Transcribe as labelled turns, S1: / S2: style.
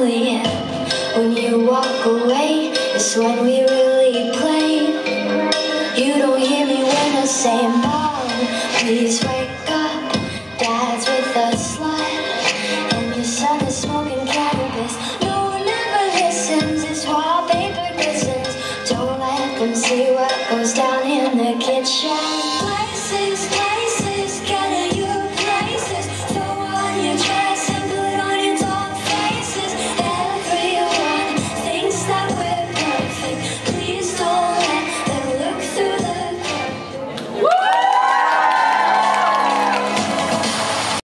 S1: When you walk away It's when we really play. You don't hear me when I say Mom, please wake up. Dad's with a slut And your son is smoking cannabis. No one ever listens. It's wallpaper presents. Don't let them see what goes down in the kitchen.